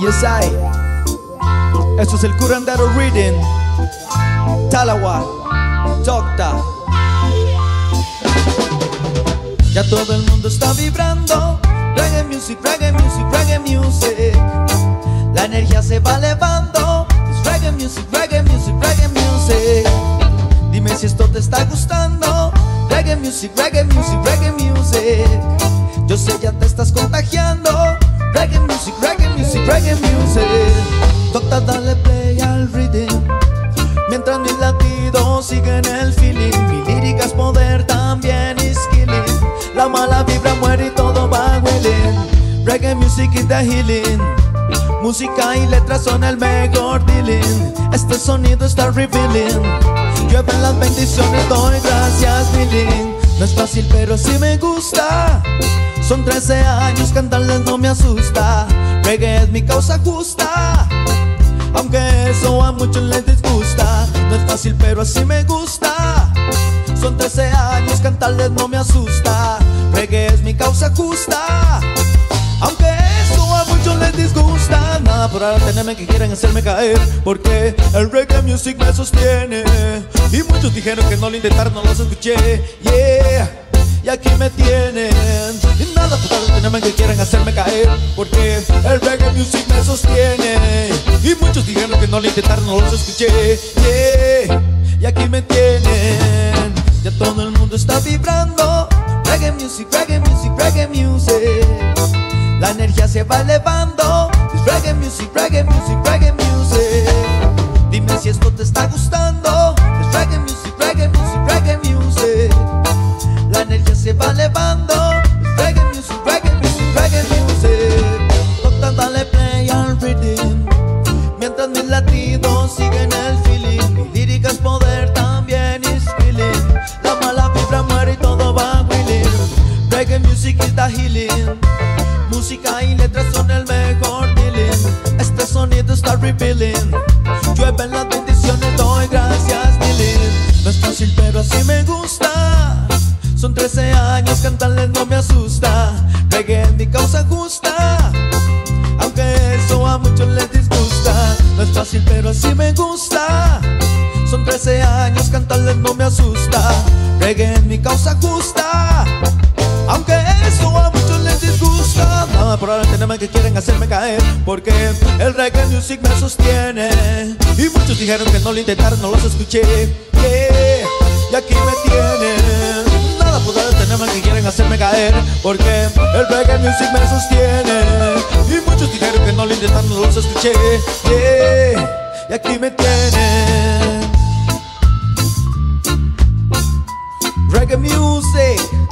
Yes, I. Esto es el curandero reading. Talawa, Docta. Ya todo el mundo está vibrando. Reggae music, reggae music, reggae music. La energía se va elevando. Es reggae music, reggae music, reggae music. Dime si esto te está gustando. Reggae music, reggae music, reggae music. Yo sé ya te estás contagiando. Reggae music, reggae music, reggae music. Doctor, dale play al reading. Mientras mis latidos siguen el feeling. Mi lírica es poder también es killing. La mala vibra muere y todo va willing. Reggae music is the healing. Música y letras son el mejor dealing. Este sonido está revealing. Llueven las bendiciones, doy gracias, feeling. No es fácil, pero sí me gusta. Son 13 años, cantarles no me asusta. Reggae es mi causa justa. Aunque eso a muchos les disgusta. No es fácil, pero así me gusta. Son 13 años, cantarles no me asusta. Reggae es mi causa justa. Aunque eso a muchos les disgusta Nada por ahora tenerme que quieren hacerme caer Porque el reggae music me sostiene Y muchos dijeron que no lo intentaron, no los escuché Yeah, y aquí me tienen Y nada ahora tenerme que quieren hacerme caer Porque el reggae music me sostiene. Y muchos dijeron que no lo intentaron, no los escuché. Y aquí me tienen. Ya todo el mundo está vibrando. Reggae music, reggae music, reggae music. La energía se va elevando. Es reggae music, reggae music, reggae music. Dime si esto te está gustando. Es reggae music, reggae music, reggae music. La energía se va elevando Música y letras son el mejor dealing Este sonido está revealing. Llueven las bendiciones, doy gracias dealing No es fácil pero así me gusta. Son 13 años, cantarles no me asusta. Reggae mi causa justa. Aunque eso a muchos les disgusta. No es fácil pero así me gusta. Son 13 años, cantarles no me asusta. Reggae mi causa justa que quieren hacerme caer Porque el reggae music me sostiene. Y muchos dijeron que no lo intentaron, no los escuché. Y aquí me tienen. Nada por ahora tenerme que quieren hacerme caer Porque el reggae music me sostiene. Y muchos dijeron que no lo intentaron, no los escuché. Yeah, Y aquí me tienen. Reggae music